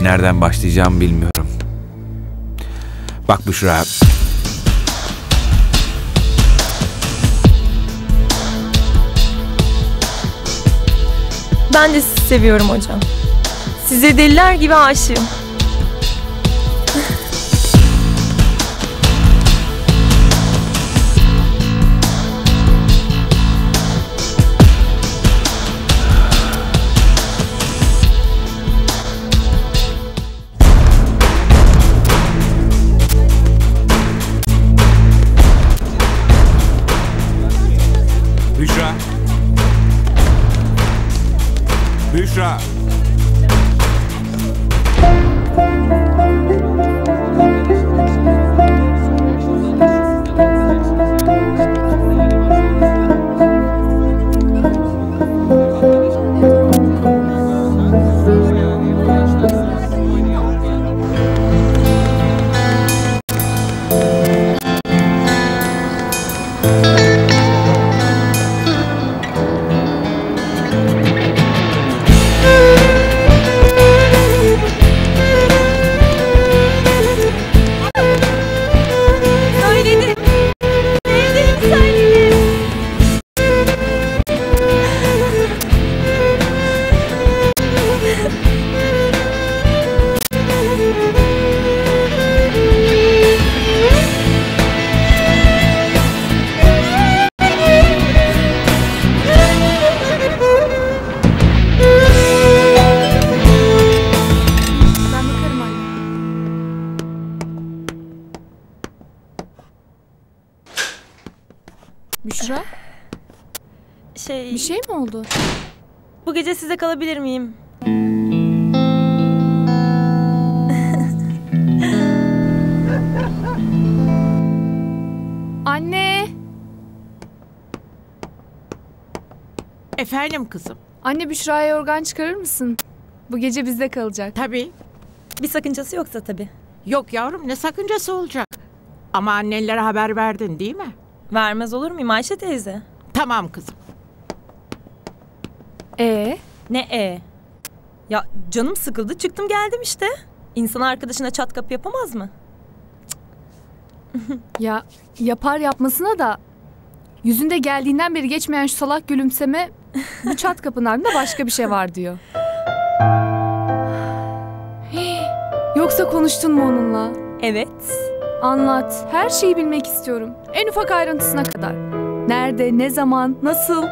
Nereden başlayacağımı bilmiyorum. Bak Büşra. Ben de sizi seviyorum hocam. Size deliler gibi aşığım. Büşra. Büşra. Büşra Şey, bir şey mi oldu? bu gece size kalabilir miyim? Anne! Efendim kızım. Anne Büşra'ya yorgan çıkarır mısın? Bu gece bizde kalacak. Tabii. Bir sakıncası yoksa tabii. Yok yavrum ne sakıncası olacak. Ama annenlere haber verdin değil mi? Vermez olur muyum Ayşe teyze? Tamam kızım. Ee, Ne e? Ya canım sıkıldı çıktım geldim işte. İnsan arkadaşına çat kapı yapamaz mı? ya yapar yapmasına da yüzünde geldiğinden beri geçmeyen şu salak gülümseme bu çat kapının ardında başka bir şey var diyor. Yoksa konuştun mu onunla? Evet. Anlat. Her şeyi bilmek istiyorum. En ufak ayrıntısına kadar. Nerede, ne zaman, nasıl?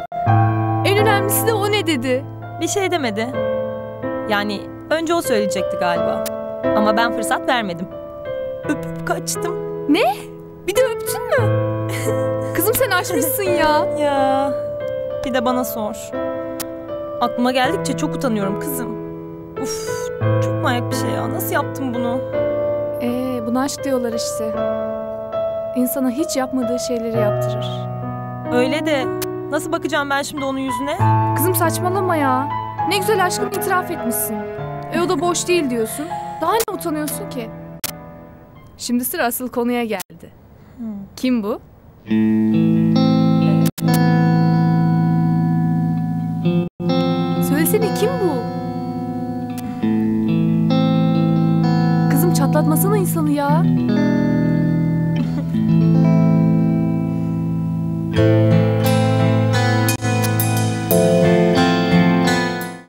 En önemlisi de o ne dedi? Bir şey demedi. Yani önce o söyleyecekti galiba. Ama ben fırsat vermedim. Öpüp kaçtım. Bir de öptün mü? Kızım sen açmışsın ya. Ya bir de bana sor. Aklıma geldikçe çok utanıyorum kızım. Uf çok manyak bir şey ya. Nasıl yaptım bunu? Ee, buna aşk diyorlar işte. İnsana hiç yapmadığı şeyleri yaptırır. Öyle de nasıl bakacağım ben şimdi onun yüzüne? Kızım saçmalama ya. Ne güzel aşkını itiraf etmişsin. E o da boş değil diyorsun. Daha ne utanıyorsun ki? Şimdi sıra asıl konuya geldi. Kim bu? Söylesene kim bu? Çatlatmasana insanı ya.